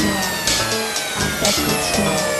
smell, of that good smell.